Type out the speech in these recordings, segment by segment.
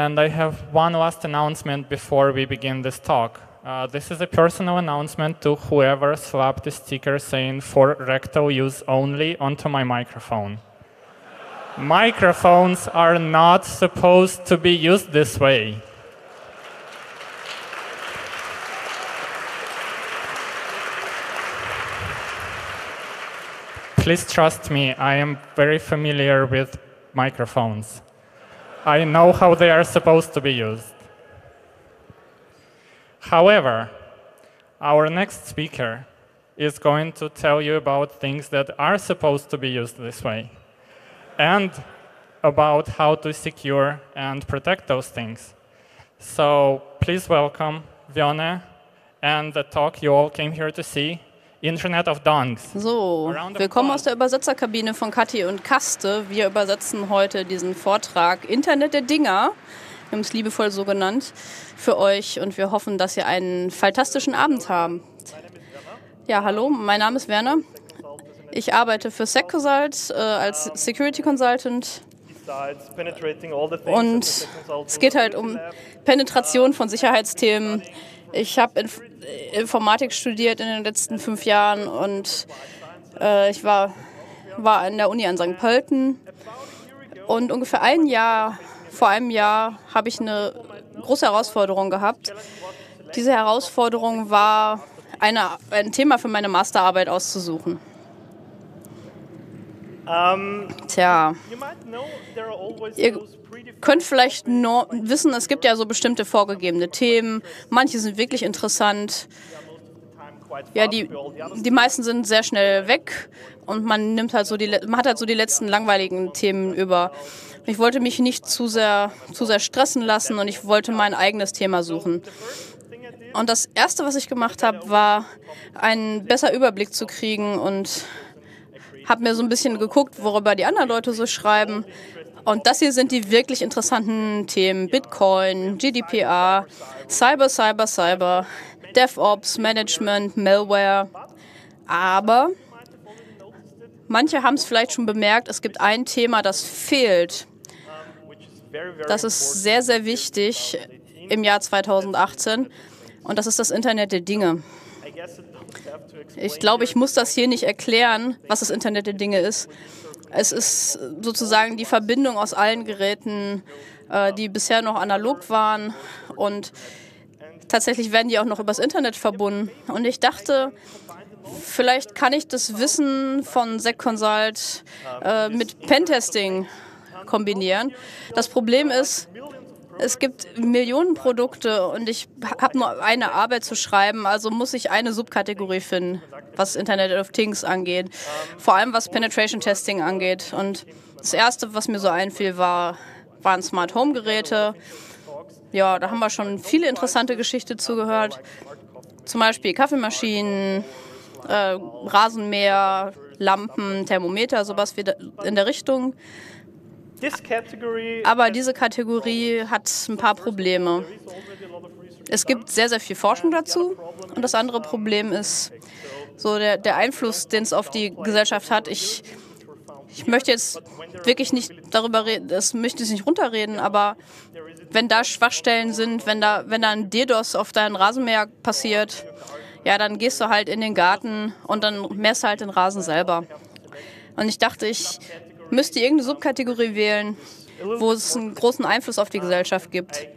And I have one last announcement before we begin this talk. Uh, this is a personal announcement to whoever slapped the sticker saying for rectal use only onto my microphone. Microphones are not supposed to be used this way. Please trust me, I am very familiar with microphones. I know how they are supposed to be used. However, our next speaker is going to tell you about things that are supposed to be used this way and about how to secure and protect those things. So please welcome Vione and the talk you all came here to see, Internet of Dongs. So, willkommen aus der Übersetzerkabine von Kathi und Kaste. Wir übersetzen heute diesen Vortrag Internet der Dinger. Wir haben es liebevoll so genannt für euch und wir hoffen, dass ihr einen fantastischen Abend habt. Ja, hallo, mein Name ist Werner. Ich arbeite für SecConsult äh, als Security Consultant. Und es geht halt um Penetration von Sicherheitsthemen. Ich habe Informatik studiert in den letzten fünf Jahren und äh, ich war, war an der Uni an St. Pölten. Und ungefähr ein Jahr, vor einem Jahr, habe ich eine große Herausforderung gehabt. Diese Herausforderung war, eine, ein Thema für meine Masterarbeit auszusuchen. Tja, ihr könnt vielleicht nur wissen, es gibt ja so bestimmte vorgegebene Themen. Manche sind wirklich interessant. Ja, die, die meisten sind sehr schnell weg und man nimmt halt so die, man hat halt so die letzten langweiligen Themen über. Ich wollte mich nicht zu sehr, zu sehr stressen lassen und ich wollte mein eigenes Thema suchen. Und das erste, was ich gemacht habe, war, einen besseren Überblick zu kriegen und habe mir so ein bisschen geguckt, worüber die anderen Leute so schreiben. Und das hier sind die wirklich interessanten Themen. Bitcoin, GDPR, Cyber, Cyber, Cyber, DevOps, Management, Malware. Aber manche haben es vielleicht schon bemerkt, es gibt ein Thema, das fehlt. Das ist sehr, sehr wichtig im Jahr 2018. Und das ist das Internet der Dinge. Ich glaube, ich muss das hier nicht erklären, was das Internet der Dinge ist. Es ist sozusagen die Verbindung aus allen Geräten, äh, die bisher noch analog waren und tatsächlich werden die auch noch übers Internet verbunden. Und ich dachte, vielleicht kann ich das Wissen von SecConsult äh, mit Pentesting kombinieren. Das Problem ist, es gibt Millionen Produkte und ich habe nur eine Arbeit zu schreiben, also muss ich eine Subkategorie finden, was Internet of Things angeht. Vor allem was Penetration Testing angeht. Und das erste, was mir so einfiel, war, waren Smart Home Geräte. Ja, da haben wir schon viele interessante Geschichten zugehört. Zum Beispiel Kaffeemaschinen, äh, Rasenmäher, Lampen, Thermometer, sowas wie in der Richtung. Aber diese Kategorie hat ein paar Probleme. Es gibt sehr, sehr viel Forschung dazu. Und das andere Problem ist so der, der Einfluss, den es auf die Gesellschaft hat. Ich, ich möchte jetzt wirklich nicht darüber reden, das möchte ich nicht runterreden, aber wenn da Schwachstellen sind, wenn da, wenn da ein DDoS auf deinen Rasenmäher passiert, ja, dann gehst du halt in den Garten und dann mähst halt den Rasen selber. Und ich dachte, ich müsste irgendeine Subkategorie wählen, wo es einen großen Einfluss auf die Gesellschaft gibt.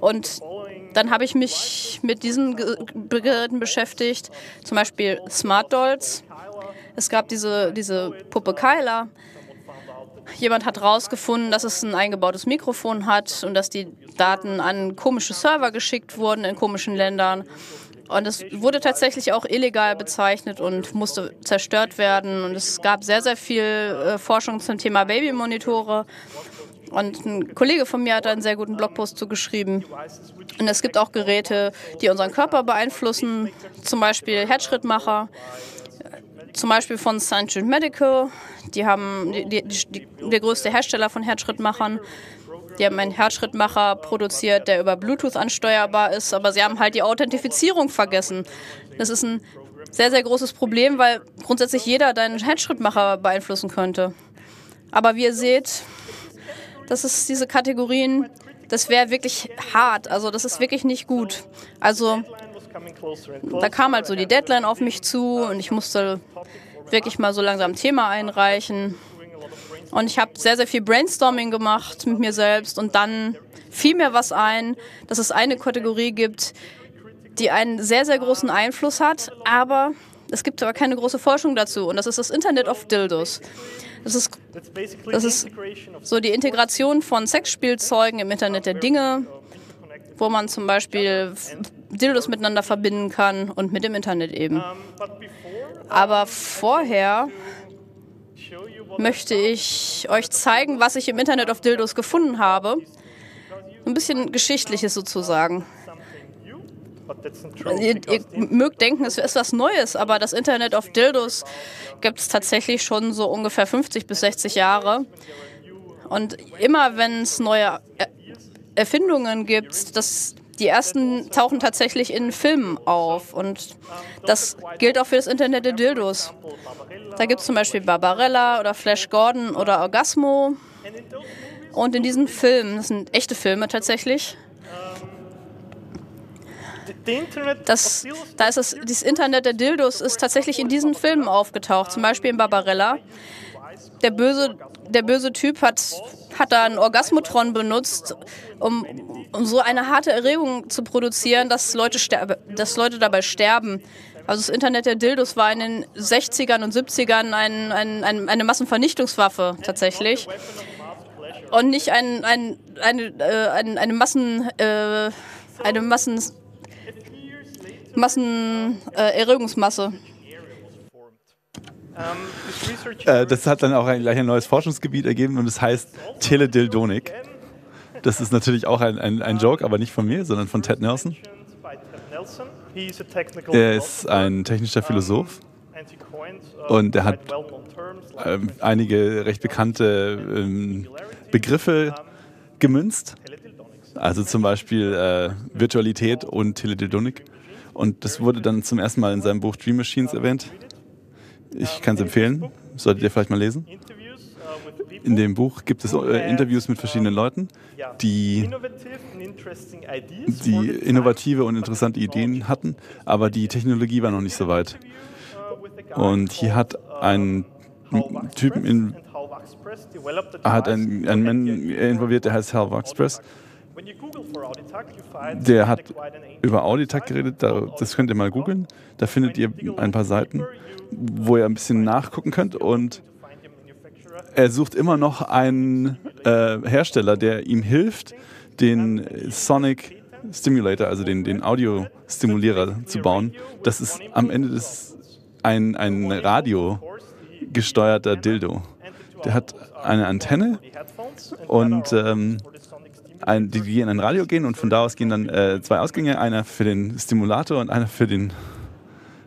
Und dann habe ich mich mit diesen Geräten beschäftigt, zum Beispiel Smart Dolls. Es gab diese, diese Puppe Kyla. Jemand hat herausgefunden, dass es ein eingebautes Mikrofon hat und dass die Daten an komische Server geschickt wurden in komischen Ländern. Und es wurde tatsächlich auch illegal bezeichnet und musste zerstört werden. Und es gab sehr, sehr viel äh, Forschung zum Thema Babymonitore. Und ein Kollege von mir hat einen sehr guten Blogpost zugeschrieben. Und es gibt auch Geräte, die unseren Körper beeinflussen, zum Beispiel Herzschrittmacher, zum Beispiel von St. Medical. Die haben die, die, die, der größte Hersteller von Herzschrittmachern. Die haben einen Herzschrittmacher produziert, der über Bluetooth ansteuerbar ist, aber sie haben halt die Authentifizierung vergessen. Das ist ein sehr, sehr großes Problem, weil grundsätzlich jeder deinen Herzschrittmacher beeinflussen könnte. Aber wie ihr seht, dass es diese Kategorien das wäre wirklich hart. Also das ist wirklich nicht gut. Also da kam halt so die Deadline auf mich zu und ich musste wirklich mal so langsam ein Thema einreichen. Und ich habe sehr, sehr viel Brainstorming gemacht mit mir selbst und dann fiel mir was ein, dass es eine Kategorie gibt, die einen sehr, sehr großen Einfluss hat, aber es gibt aber keine große Forschung dazu und das ist das Internet of Dildos. Das ist, das ist so die Integration von Sexspielzeugen im Internet der Dinge, wo man zum Beispiel Dildos miteinander verbinden kann und mit dem Internet eben. Aber vorher möchte ich euch zeigen, was ich im Internet of Dildos gefunden habe. Ein bisschen Geschichtliches sozusagen. Ihr, ihr, mögt denken, es ist was Neues, aber das Internet of Dildos gibt es tatsächlich schon so ungefähr 50 bis 60 Jahre. Und immer wenn es neue Erfindungen gibt, das, die ersten tauchen tatsächlich in Filmen auf. Und das gilt auch für das Internet der Dildos. Da gibt es zum Beispiel Barbarella oder Flash Gordon oder Orgasmo. Und in diesen Filmen, das sind echte Filme tatsächlich, das, da ist es, das Internet der Dildos ist tatsächlich in diesen Filmen aufgetaucht, zum Beispiel in Barbarella. Der böse, der böse Typ hat, hat da einen Orgasmotron benutzt, um so eine harte Erregung zu produzieren, dass Leute, sterbe, dass Leute dabei sterben. Also das Internet der Dildos war in den 60ern und 70ern ein, ein, ein, eine Massenvernichtungswaffe tatsächlich. Und nicht ein, ein, eine, äh, eine, eine Massen... Äh, eine Massen Massenerregungsmasse. Äh, das hat dann auch ein, gleich ein neues Forschungsgebiet ergeben und es das heißt Teledildonik. Das ist natürlich auch ein, ein, ein Joke, aber nicht von mir, sondern von Ted Nelson. Er ist ein technischer Philosoph und er hat ähm, einige recht bekannte ähm, Begriffe gemünzt. Also zum Beispiel äh, Virtualität und Teledildonik. Und das wurde dann zum ersten Mal in seinem Buch Dream Machines erwähnt. Ich kann es empfehlen, solltet ihr vielleicht mal lesen. In dem Buch gibt es äh, Interviews mit verschiedenen Leuten, die, die innovative und interessante Ideen hatten, aber die Technologie war noch nicht so weit. Und hier hat ein Typen in, hat einen, einen Mann involviert, der heißt Hal Waxpress. Der hat über Auditac geredet, das könnt ihr mal googeln. Da findet ihr ein paar Seiten, wo ihr ein bisschen nachgucken könnt. Und er sucht immer noch einen äh, Hersteller, der ihm hilft, den Sonic Stimulator, also den, den Audio-Stimulierer zu bauen. Das ist am Ende des, ein, ein radiogesteuerter Dildo. Der hat eine Antenne und ähm, ein, die, die in ein Radio gehen und von da aus gehen dann äh, zwei Ausgänge, einer für den Stimulator und einer für, den,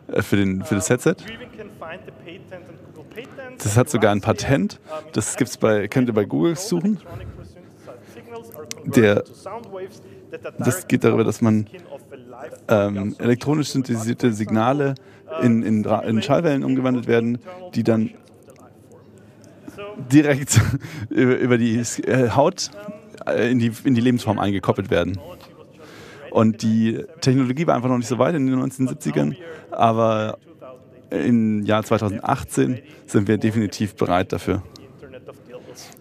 äh, für, den, für das Headset. Das hat sogar ein Patent, das gibt's bei, könnt ihr bei Google suchen. Der, das geht darüber, dass man ähm, elektronisch synthetisierte Signale in, in, in Schallwellen umgewandelt werden, die dann direkt über, die äh, Haut äh, in die, in die Lebensform eingekoppelt werden. Und die Technologie war einfach noch nicht so weit in den 1970ern, aber im Jahr 2018 sind wir definitiv bereit dafür.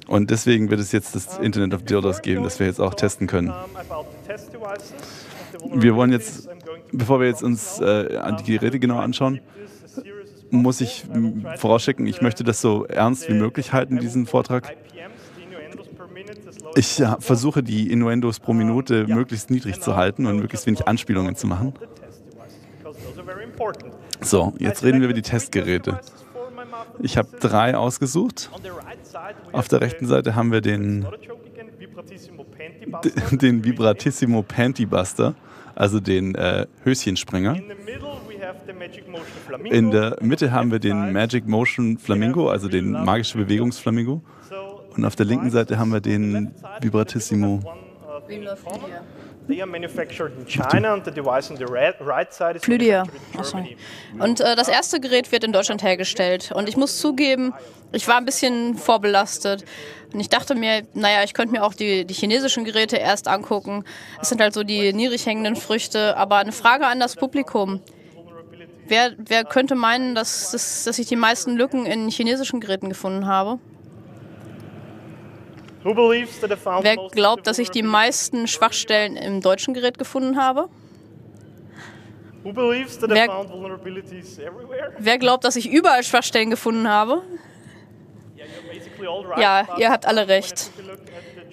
Und deswegen wird es jetzt das Internet of Dildos geben, das wir jetzt auch testen können. Wir wollen jetzt, bevor wir jetzt uns äh, die Geräte genau anschauen, muss ich vorausschicken, ich möchte das so ernst wie möglich halten, diesen Vortrag. Ich ja, versuche die Innuendos pro Minute möglichst niedrig zu halten und möglichst wenig Anspielungen zu machen. So, jetzt reden wir über die Testgeräte. Ich habe drei ausgesucht. Auf der rechten Seite haben wir den, den Vibratissimo Panty Buster, also den äh, Höschensprenger. In der Mitte haben wir den Magic Motion Flamingo, also den magische Bewegungsflamingo. Und auf der linken Seite haben wir den Vibratissimo. Lydia. Und äh, das erste Gerät wird in Deutschland hergestellt. Und ich muss zugeben, ich war ein bisschen vorbelastet. Und ich dachte mir, naja, ich könnte mir auch die, die chinesischen Geräte erst angucken. Es sind halt so die niedrig hängenden Früchte. Aber eine Frage an das Publikum. Wer, wer könnte meinen, dass, dass, dass ich die meisten Lücken in chinesischen Geräten gefunden habe? Wer glaubt, dass ich die meisten Schwachstellen im deutschen Gerät gefunden habe? Wer, wer glaubt, dass ich überall Schwachstellen gefunden habe? Ja, ihr habt alle recht.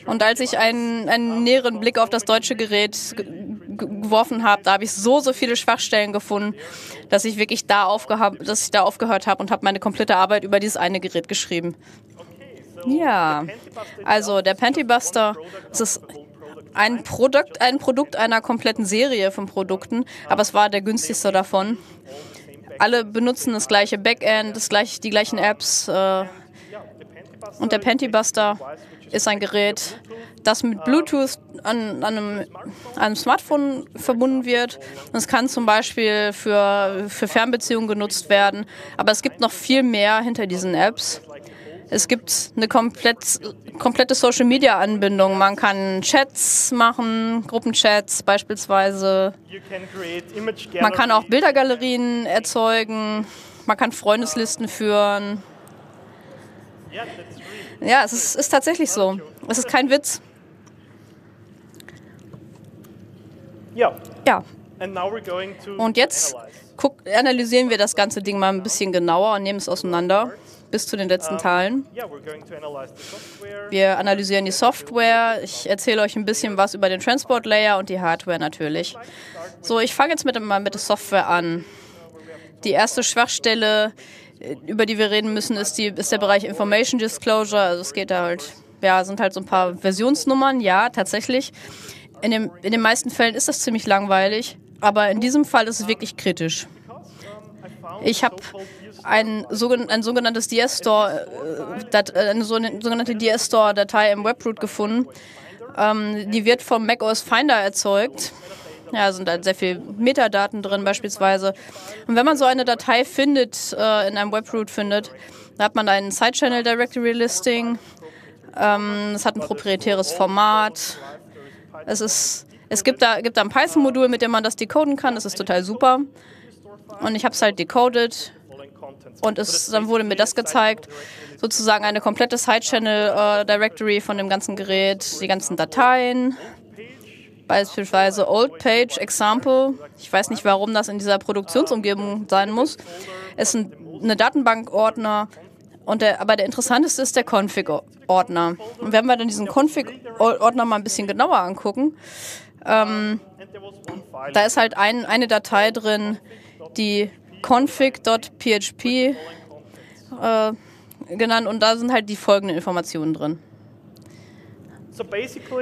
Und als ich einen, einen näheren Blick auf das deutsche Gerät geworfen habe, da habe ich so, so viele Schwachstellen gefunden, dass ich wirklich da, dass ich da aufgehört habe und habe meine komplette Arbeit über dieses eine Gerät geschrieben. Ja, also der Pantybuster, ist ein Produkt, ein Produkt einer kompletten Serie von Produkten, aber es war der günstigste davon. Alle benutzen das gleiche Backend, das gleiche, die gleichen Apps. Äh, und der Pantybuster ist ein Gerät, das mit Bluetooth an, an einem, einem, Smartphone verbunden wird. Es kann zum Beispiel für, für Fernbeziehungen genutzt werden. Aber es gibt noch viel mehr hinter diesen Apps. Es gibt eine komplett, komplette Social-Media-Anbindung. Man kann Chats machen, Gruppenchats beispielsweise. Man kann auch Bildergalerien erzeugen. Man kann Freundeslisten führen. Ja, es ist, ist tatsächlich so. Es ist kein Witz. Ja. Und jetzt guck, analysieren wir das ganze Ding mal ein bisschen genauer und nehmen es auseinander bis zu den letzten Teilen. Wir analysieren die Software. Ich erzähle euch ein bisschen was über den Transport Layer und die Hardware natürlich. So, ich fange jetzt mit, mal mit der Software an. Die erste Schwachstelle, äh, über die wir reden müssen, ist, die, ist der Bereich Information Disclosure. Also es geht da halt, ja, sind halt so ein paar Versionsnummern, ja, tatsächlich. In, dem, in den meisten Fällen ist das ziemlich langweilig, aber in diesem Fall ist es wirklich kritisch. Ich habe ein, ein sogenanntes DS-Store, äh, äh, eine sogenannte DS-Store-Datei im Webroot gefunden. Ähm, die wird vom macOS Finder erzeugt. Ja, sind halt sehr viele Metadaten drin beispielsweise. Und wenn man so eine Datei findet, äh, in einem Webroot findet, da hat man ein Side-Channel Directory Listing. Ähm, es hat ein proprietäres Format. Es, ist, es gibt da, gibt da ein Python-Modul, mit dem man das decoden kann. Das ist total super. Und ich habe es halt decoded und es, dann wurde mir das gezeigt, sozusagen eine komplette Side-Channel äh, von dem ganzen Gerät, die ganzen Dateien, beispielsweise Old Page Example. Ich weiß nicht, warum das in dieser Produktionsumgebung sein muss. Es ist ein, eine Datenbankordner. Der, aber der interessanteste ist der Config-Ordner. Und wenn wir dann diesen Config-Ordner mal ein bisschen genauer angucken, ähm, da ist halt ein, eine Datei drin, die config.php äh, genannt und da sind halt die folgenden Informationen drin.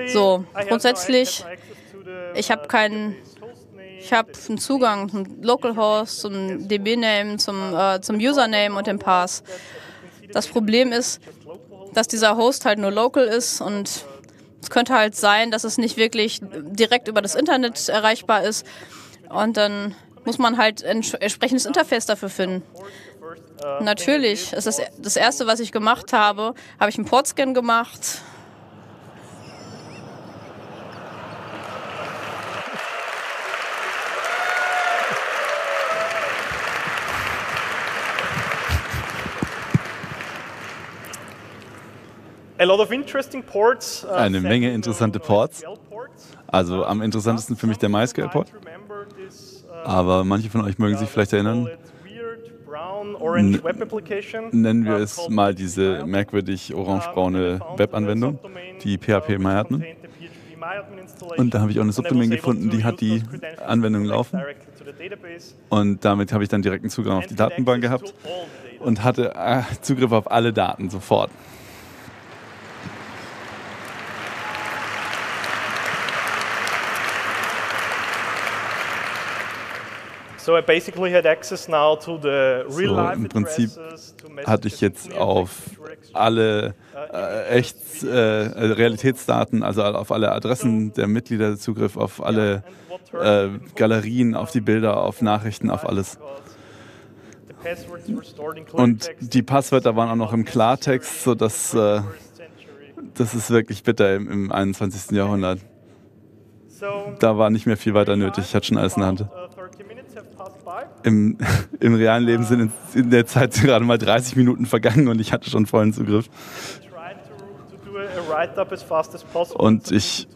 So, grundsätzlich, ich habe keinen, ich habe einen Zugang zum Localhost, zum DB-Name, zum, äh, zum Username und dem Pass. Das Problem ist, dass dieser Host halt nur local ist und es könnte halt sein, dass es nicht wirklich direkt über das Internet erreichbar ist. Und dann muss man halt ein entsprechendes Interface dafür finden. Natürlich, es ist das erste, was ich gemacht habe, habe ich einen Portscan gemacht. Uh, Eine Menge interessante Ports. Also am interessantesten für mich der MySQL-Port. Aber manche von euch mögen sich vielleicht erinnern. Nennen wir es mal diese merkwürdig orangebraune Webanwendung, die PHP MyAdmin. Und da habe ich auch eine Subdomain gefunden, die hat die Anwendung laufen. Und damit habe ich dann direkten Zugang auf die Datenbank gehabt und hatte äh, Zugriff auf alle Daten sofort. So im Prinzip hatte ich jetzt auf alle äh, echt äh, Realitätsdaten, also auf alle Adressen der Mitglieder Zugriff, auf alle äh, Galerien, auf die Bilder, auf Nachrichten, auf alles. Und die Passwörter waren auch noch im Klartext, sodass äh, das ist wirklich bitter im, im 21. Jahrhundert. Da war nicht mehr viel weiter nötig. Ich hatte schon alles in der Hand. Im, Im realen Leben sind in, der Zeit gerade mal 30 Minuten vergangen und ich hatte schon vollen Zugriff. Und ich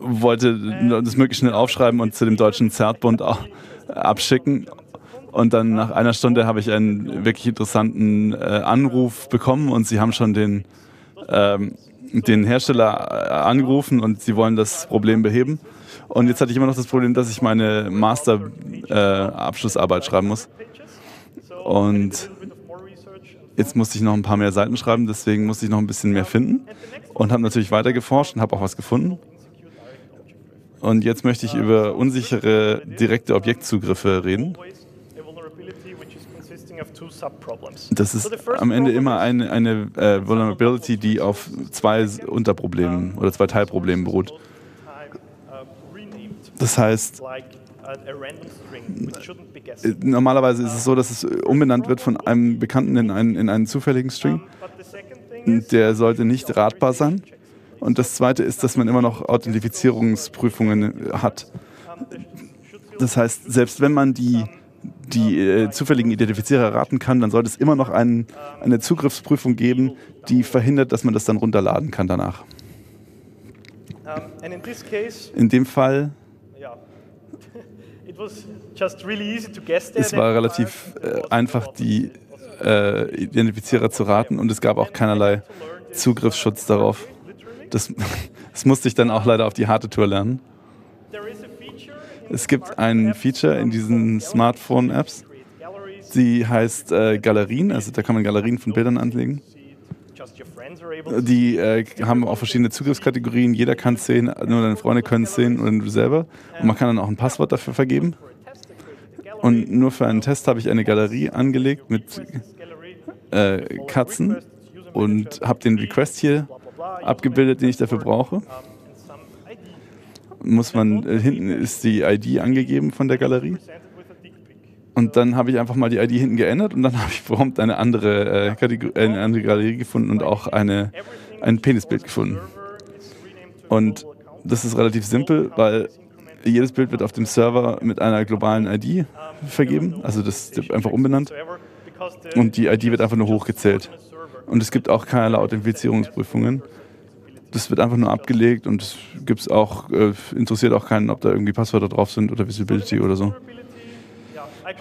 wollte das möglichst schnell aufschreiben und zu dem deutschen Zertbund abschicken. Und dann nach einer Stunde habe ich einen wirklich interessanten äh, Anruf bekommen und sie haben schon den, ähm, den Hersteller äh, angerufen und sie wollen das Problem beheben. Und jetzt hatte ich immer noch das Problem, dass ich meine Master-Abschlussarbeit äh, schreiben muss. Und jetzt musste ich noch ein paar mehr Seiten schreiben, deswegen musste ich noch ein bisschen mehr finden und habe natürlich weiter geforscht und habe auch was gefunden. Und jetzt möchte ich über unsichere direkte Objektzugriffe reden. Das ist am Ende immer eine, eine äh, Vulnerability, die auf zwei Unterproblemen oder zwei Teilproblemen beruht. Das heißt, normalerweise ist es so, dass es umbenannt wird von einem Bekannten in einen, in einen zufälligen String. Der sollte nicht ratbar sein. Und das Zweite ist, dass man immer noch Authentifizierungsprüfungen hat. Das heißt, selbst wenn man die die äh, zufälligen Identifizierer raten kann, dann sollte es immer noch ein, eine Zugriffsprüfung geben, die verhindert, dass man das dann runterladen kann danach. In dem Fall es war relativ äh, einfach, die äh, Identifizierer zu raten und es gab auch keinerlei Zugriffsschutz darauf. Das, das musste ich dann auch leider auf die harte Tour lernen. Es gibt ein Feature in diesen Smartphone-Apps, die heißt äh, Galerien, also da kann man Galerien von Bildern anlegen. Die äh, haben auch verschiedene Zugriffskategorien. Jeder kann es sehen, nur deine Freunde können es sehen oder du selber. Und man kann dann auch ein Passwort dafür vergeben. Und nur für einen Test habe ich eine Galerie angelegt mit äh, Katzen und habe den Request hier abgebildet, den ich dafür brauche muss man, äh, hinten ist die ID angegeben von der Galerie. Und dann habe ich einfach mal die ID hinten geändert und dann habe ich prompt eine andere, äh, Kategor äh, eine andere Galerie gefunden und auch eine, ein Penisbild gefunden. Und das ist relativ simpel, weil jedes Bild wird auf dem Server mit einer globalen ID vergeben, also das ist einfach umbenannt. Und die ID wird einfach nur hochgezählt. Und es gibt auch keinerlei Authentifizierungsprüfungen das wird einfach nur abgelegt und es gibt's auch, äh, interessiert auch keinen, ob da irgendwie Passwörter drauf sind oder Visibility oder so.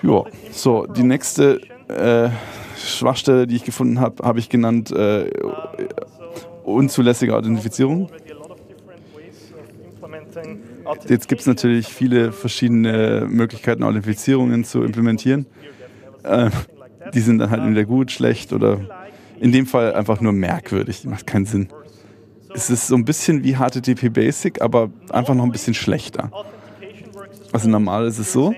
Ja, so, die nächste äh, Schwachstelle, die ich gefunden habe, habe ich genannt äh, unzulässige Authentifizierung. Jetzt gibt es natürlich viele verschiedene Möglichkeiten, Authentifizierungen zu implementieren. Äh, die sind dann halt entweder gut, schlecht oder in dem Fall einfach nur merkwürdig. Macht keinen Sinn es ist so ein bisschen wie HTTP Basic, aber einfach noch ein bisschen schlechter. Also normal ist es so,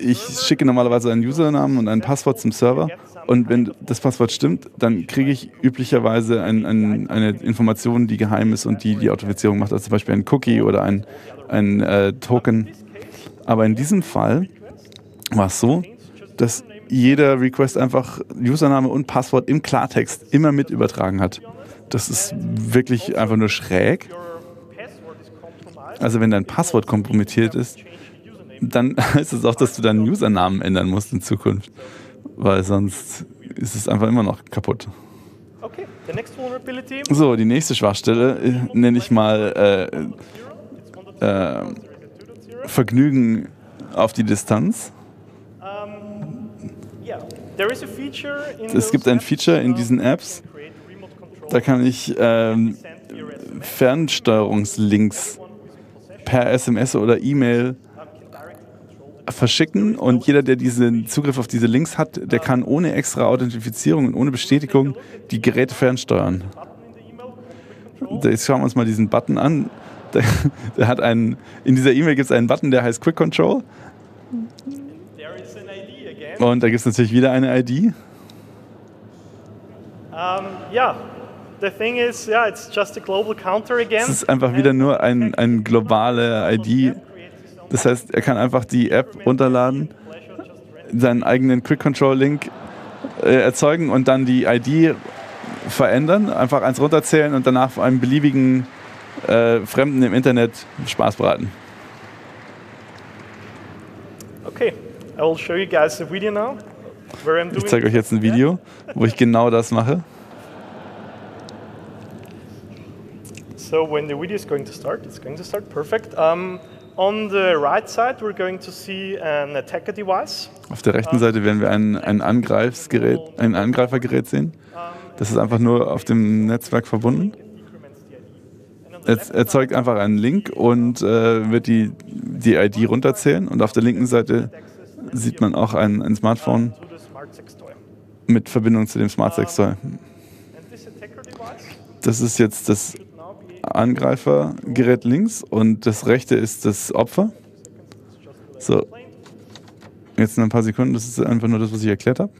ich schicke normalerweise einen Usernamen und ein Passwort zum Server und wenn das Passwort stimmt, dann kriege ich üblicherweise ein, ein, eine Information, die geheim ist und die die Authentifizierung macht, also zum Beispiel ein Cookie oder ein, ein äh, Token. Aber in diesem Fall war es so, dass jeder Request einfach Username und Passwort im Klartext immer mit übertragen hat. Das ist wirklich einfach nur schräg. Also wenn dein Passwort kompromittiert ist, dann heißt es auch, dass du deinen Usernamen ändern musst in Zukunft. Weil sonst ist es einfach immer noch kaputt. So, die nächste Schwachstelle äh, nenne ich mal äh, äh, Vergnügen auf die Distanz. Es gibt ein Feature in diesen Apps, da kann ich ähm, Fernsteuerungslinks per SMS oder E-Mail verschicken und jeder, der diesen Zugriff auf diese Links hat, der kann ohne extra Authentifizierung und ohne Bestätigung die Geräte fernsteuern. Jetzt schauen wir uns mal diesen Button an. Der, der hat einen, in dieser E-Mail gibt es einen Button, der heißt Quick Control. Und da gibt es natürlich wieder eine ID. Um, yeah. The thing is, yeah, it's just a global counter again. Es ist einfach wieder nur ein, ein globale ID. Das heißt, er kann einfach die App runterladen, seinen eigenen Quick Control Link äh, erzeugen und dann die ID verändern, einfach eins runterzählen und danach einem beliebigen äh, Fremden im Internet Spaß beraten. Okay, I will show you guys a video now. Ich zeige euch jetzt ein Video, wo ich genau das mache. So when the video is going to start, it's going to start perfect. Um, on the right side, we're going to see an attacker device. Auf der rechten Seite werden wir ein, ein, Angreifsgerät, ein Angreifergerät sehen. Das ist einfach nur auf dem Netzwerk verbunden. Es erzeugt einfach einen Link und äh, wird die, die ID runterzählen. Und auf der linken Seite sieht man auch ein, ein Smartphone mit Verbindung zu dem Smart Sex Toy. Das ist jetzt das Angreifergerät links und das rechte ist das Opfer. So, jetzt in ein paar Sekunden, das ist einfach nur das, was ich erklärt habe.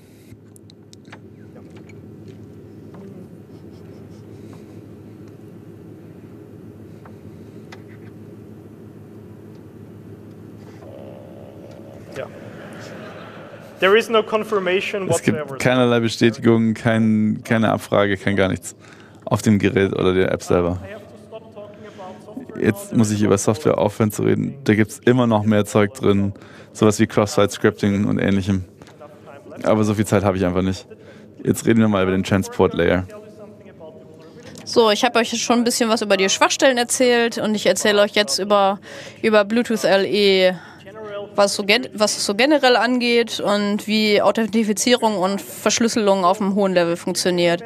es gibt keinerlei Bestätigung, kein, keine Abfrage, kein gar nichts auf dem Gerät oder der App selber. Jetzt muss ich über Software aufhören zu reden. Da gibt es immer noch mehr Zeug drin, sowas wie Cross-Site-Scripting und ähnlichem. Aber so viel Zeit habe ich einfach nicht. Jetzt reden wir mal über den Transport Layer. So, ich habe euch schon ein bisschen was über die Schwachstellen erzählt und ich erzähle euch jetzt über, über Bluetooth LE was, so was es so generell angeht und wie Authentifizierung und Verschlüsselung auf einem hohen Level funktioniert.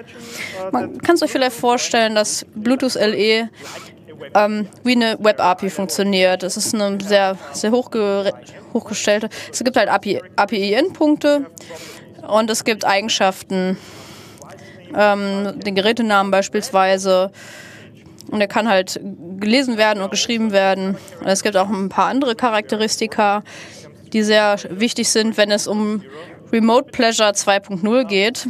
Man kann es euch vielleicht vorstellen, dass Bluetooth LE ähm, wie eine Web-API funktioniert. Das ist eine sehr, sehr hochge hochgestellte. Es gibt halt API-Endpunkte und es gibt Eigenschaften, ähm, den Gerätenamen beispielsweise. Und er kann halt gelesen werden und geschrieben werden. Und es gibt auch ein paar andere Charakteristika, die sehr wichtig sind, wenn es um Remote Pleasure 2.0 geht.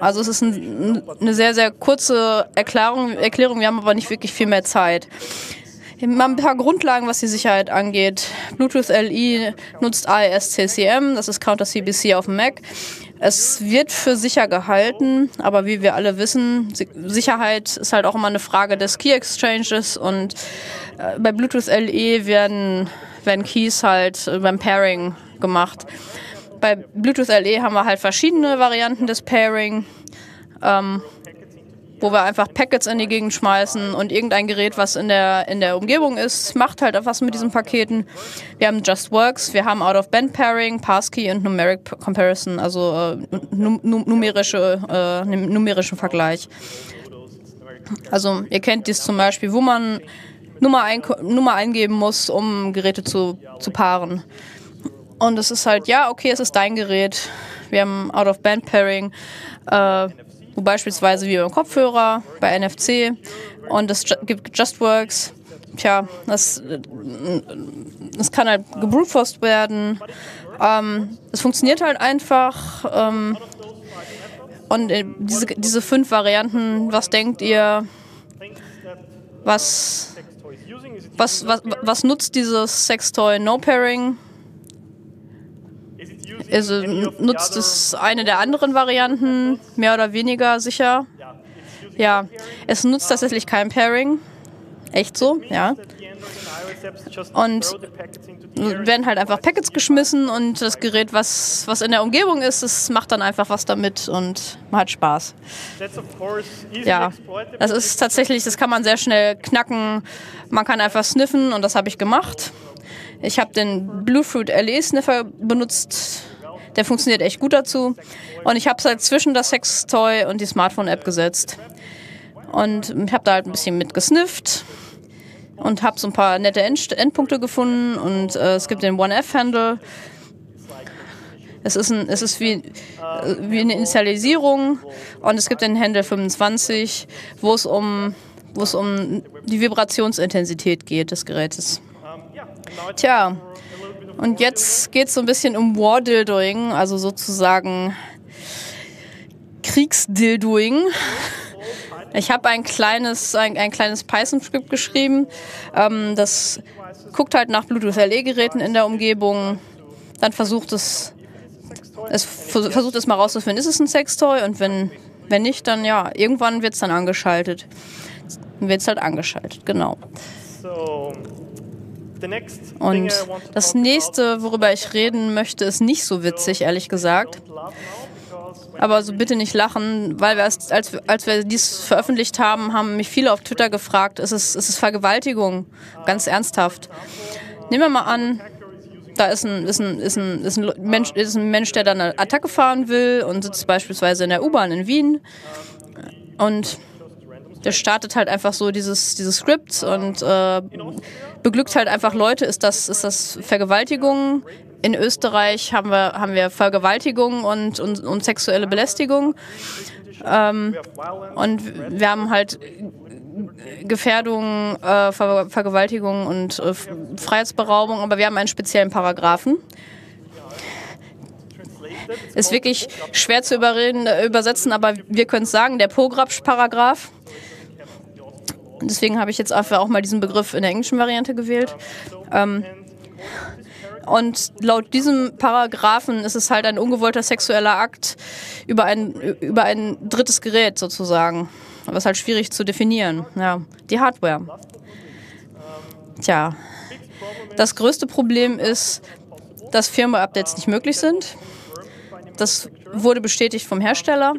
Also es ist ein, eine sehr, sehr kurze Erklärung, Erklärung, wir haben aber nicht wirklich viel mehr Zeit. Mal ein paar Grundlagen, was die Sicherheit angeht. Bluetooth LE nutzt AES CCM, das ist Counter CBC auf dem Mac. Es wird für sicher gehalten, aber wie wir alle wissen, Sicherheit ist halt auch immer eine Frage des Key Exchanges und äh, bei Bluetooth LE werden, werden Keys halt beim Pairing gemacht. Bei Bluetooth LE haben wir halt verschiedene Varianten des Pairing. Ähm, wo wir einfach Packets in die Gegend schmeißen und irgendein Gerät, was in der, in der Umgebung ist, macht halt was mit diesen Paketen. Wir haben Just Works, wir haben Out-of-Band Pairing, Passkey und Numeric Comparison, also äh, num numerische, äh, numerischen Vergleich. Also ihr kennt dies zum Beispiel, wo man Nummer, ein, Nummer eingeben muss, um Geräte zu, zu paaren. Und es ist halt, ja, okay, es ist dein Gerät. Wir haben Out-of-Band Pairing. Äh, wo beispielsweise wie beim Kopfhörer, bei NFC und es gibt JustWorks. Tja, das, das kann halt gebruteforced werden. Ähm, es funktioniert halt einfach. Ähm, und äh, diese, diese fünf Varianten, was denkt ihr, was, was, was, was nutzt dieses Sextoy No Pairing? Also nutzt es eine der anderen Varianten, mehr oder weniger sicher? Ja, es nutzt tatsächlich kein Pairing. Echt so, ja. Und werden halt einfach Packets geschmissen und das Gerät, was, was in der Umgebung ist, das macht dann einfach was damit und man hat Spaß. Ja, das ist tatsächlich, das kann man sehr schnell knacken. Man kann einfach sniffen und das habe ich gemacht. Ich habe den Bluefruit LE Sniffer benutzt. Der funktioniert echt gut dazu. Und ich habe es halt zwischen das Sextoy und die Smartphone-App gesetzt. Und ich habe da halt ein bisschen mit gesnifft und habe so ein paar nette End Endpunkte gefunden. Und äh, es gibt den One-F-Handle. Es ist, ein, es ist wie, äh, wie eine Initialisierung und es gibt den Handle 25, wo es um wo es um die Vibrationsintensität geht des Gerätes. Tja, und jetzt geht es so ein bisschen um War-Dildoing, also sozusagen Kriegsdildoing. Ich habe ein kleines, ein, ein kleines Python-Skript geschrieben, ähm, das guckt halt nach Bluetooth-LE-Geräten in der Umgebung, dann versucht es, es versucht es mal rauszufinden, ist es ein Sextoy und wenn, wenn nicht, dann ja, irgendwann wird es dann angeschaltet. Dann wird es halt angeschaltet, genau. Und das nächste, worüber ich reden möchte, ist nicht so witzig, ehrlich gesagt. Aber so bitte nicht lachen, weil wir als, als, wir dies veröffentlicht haben, haben mich viele auf Twitter gefragt, ist es, ist es Vergewaltigung? Ganz ernsthaft. Nehmen wir mal an, da ist ein, ist ein, ist ein, ist ein, Mensch, ist ein Mensch, der dann eine Attacke fahren will und sitzt beispielsweise in der U-Bahn in Wien und der startet halt einfach so dieses, dieses Skript und äh, beglückt halt einfach Leute. Ist das, ist das Vergewaltigung? In Österreich haben wir, haben wir Vergewaltigung und, und, und sexuelle Belästigung. Ähm, und wir haben halt Gefährdung, äh, Ver Vergewaltigung und äh, Freiheitsberaubung, aber wir haben einen speziellen Paragraphen. Ist wirklich schwer zu überreden, äh, übersetzen, aber wir können es sagen, der Pograpsch-Paragraph. Deswegen habe ich jetzt auch mal diesen Begriff in der englischen Variante gewählt. Ähm, und laut diesem Paragraphen ist es halt ein ungewollter sexueller Akt über ein, über ein drittes Gerät sozusagen. Ist halt schwierig zu definieren. Ja, die Hardware. Tja, das größte Problem ist, dass Firmware-Updates nicht möglich sind. Das wurde bestätigt vom Hersteller.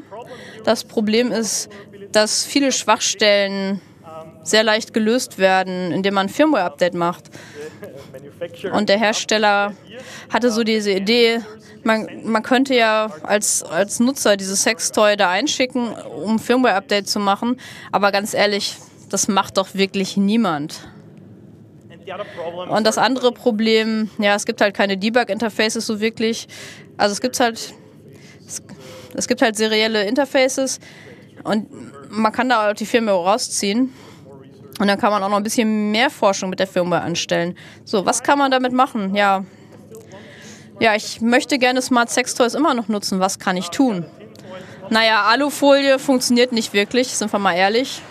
Das Problem ist, dass viele Schwachstellen sehr leicht gelöst werden, indem man ein Firmware-Update macht. Und der Hersteller hatte so diese Idee, man, man könnte ja als, als Nutzer dieses Sextoy da einschicken, um Firmware-Update zu machen. Aber ganz ehrlich, das macht doch wirklich niemand. Und das andere Problem, ja, es gibt halt keine Debug-Interfaces so wirklich. Also es gibt halt, es, es gibt halt serielle Interfaces und man kann da auch die Firmware rausziehen. Und dann kann man auch noch ein bisschen mehr Forschung mit der Firma anstellen. So, was kann man damit machen? Ja, ja ich möchte gerne Smart Sex Toys immer noch nutzen. Was kann ich tun? Naja, Alufolie funktioniert nicht wirklich, sind wir mal ehrlich.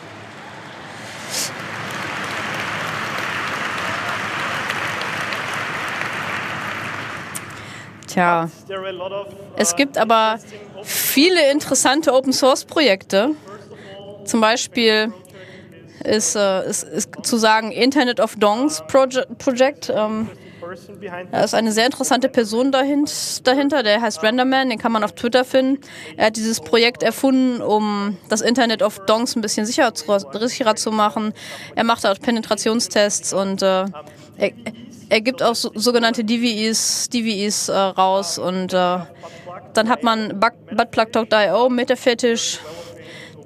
Tja, es gibt aber viele interessante Open-Source-Projekte. Zum Beispiel ist, äh, ist, ist zu sagen Internet of Dongs Project. Project ähm, da ist eine sehr interessante Person dahinter, der heißt Renderman, den kann man auf Twitter finden. Er hat dieses Projekt erfunden, um das Internet of Dongs ein bisschen sicherer zu, sicherer zu machen. Er macht auch Penetrationstests und äh, er, er, gibt auch so, sogenannte DVEs, DVEs äh, raus und äh, dann hat man Buttplug.io, Metafetish,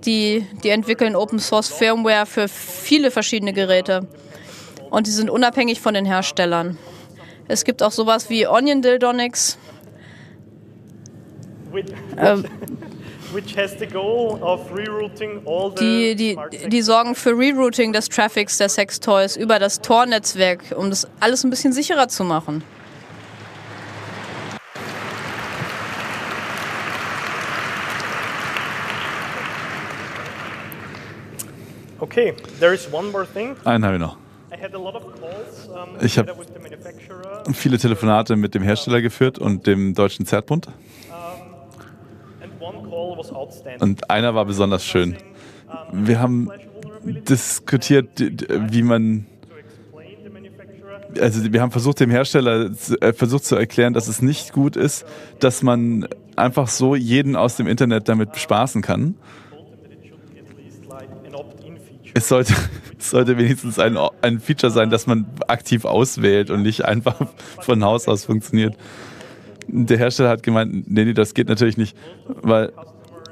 die, die entwickeln Open Source Firmware für viele verschiedene Geräte. Und die sind unabhängig von den Herstellern. Es gibt auch sowas wie Onion Dildonics. Ähm, die, die, die sorgen für Rerouting des Traffics der Sextoys über das Tor-Netzwerk, um das alles ein bisschen sicherer zu machen. Okay, there is one more thing. Einen habe ich noch. Ich habe viele Telefonate mit dem Hersteller geführt und dem Deutschen Zertbund. Und einer war besonders schön. Wir haben diskutiert, wie man also wir haben versucht, dem Hersteller äh, versucht zu erklären, dass es nicht gut ist, dass man einfach so jeden aus dem Internet damit bespaßen kann, es sollte, es sollte wenigstens ein, ein Feature sein, das man aktiv auswählt und nicht einfach von Haus aus funktioniert. Der Hersteller hat gemeint, nee, nee, das geht natürlich nicht, weil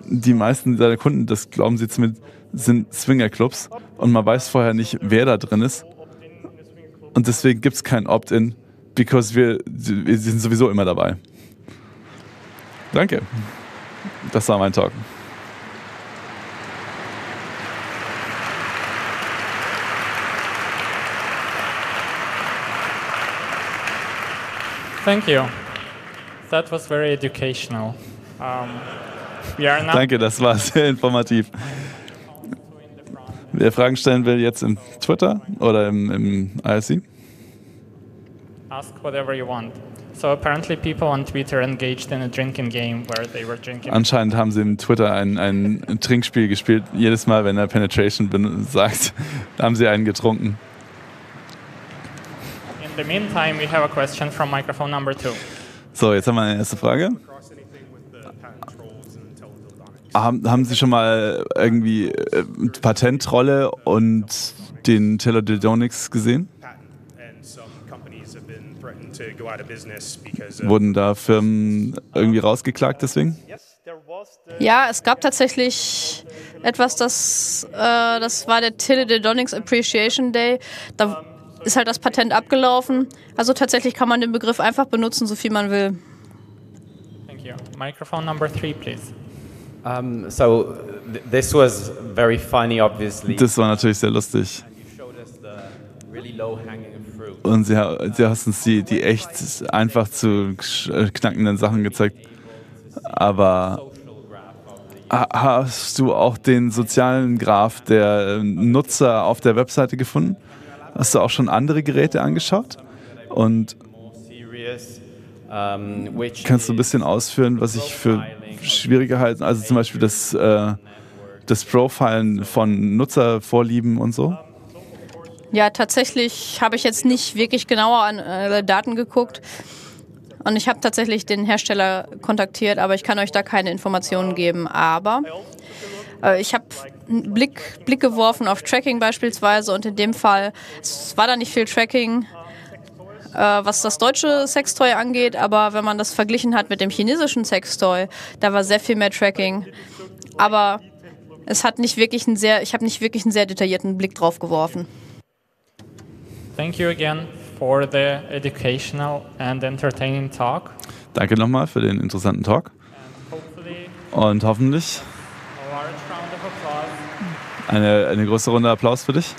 die meisten seiner Kunden, das glauben sie zumindest, sind Swingerclubs und man weiß vorher nicht, wer da drin ist. Und deswegen gibt es kein Opt-in, because wir, wir sind sowieso immer dabei. Danke. Das war mein Talk. Thank you. That was very educational. Um, Danke, das war sehr informativ. Wer Fragen stellen will, jetzt im Twitter oder im, im IRC? Ask whatever you want. So apparently people on Twitter engaged in a drinking game where they were drinking. Anscheinend haben sie im Twitter ein, ein Trinkspiel gespielt. Jedes Mal, wenn er Penetration sagt, haben sie einen getrunken. In the meantime, we have a question from microphone number two. So, jetzt haben wir eine erste Frage. Haben, haben Sie schon mal irgendwie äh, Patentrolle und den Teledildonics gesehen? Wurden da Firmen irgendwie rausgeklagt deswegen? Ja, es gab tatsächlich etwas, das, äh, das war der Teledildonics Appreciation Day. Da ist halt das Patent abgelaufen. Also tatsächlich kann man den Begriff einfach benutzen, so viel man will. Thank you. Microphone number three, please. Um, so this was very funny, obviously. Das war natürlich sehr lustig. Und sie, sie hast uns die, die echt einfach zu knackenden Sachen gezeigt. Aber hast du auch den sozialen Graph der Nutzer auf der Webseite gefunden? Hast du auch schon andere Geräte angeschaut? Und kannst du ein bisschen ausführen, was ich für schwieriger halte? Also zum Beispiel das, äh, das Profilen von Nutzervorlieben und so? Ja, tatsächlich habe ich jetzt nicht wirklich genauer an äh, Daten geguckt. Und ich habe tatsächlich den Hersteller kontaktiert, aber ich kann euch da keine Informationen geben. Aber ich habe einen Blick, Blick geworfen auf Tracking beispielsweise und in dem Fall, es war da nicht viel Tracking, äh, was das deutsche Sextoy angeht, aber wenn man das verglichen hat mit dem chinesischen Sextoy, da war sehr viel mehr Tracking. Aber es hat nicht wirklich einen sehr, ich habe nicht wirklich einen sehr detaillierten Blick drauf geworfen. Thank you again for the educational and entertaining talk. Danke nochmal für den interessanten Talk. Und hoffentlich eine, eine große Runde Applaus für dich.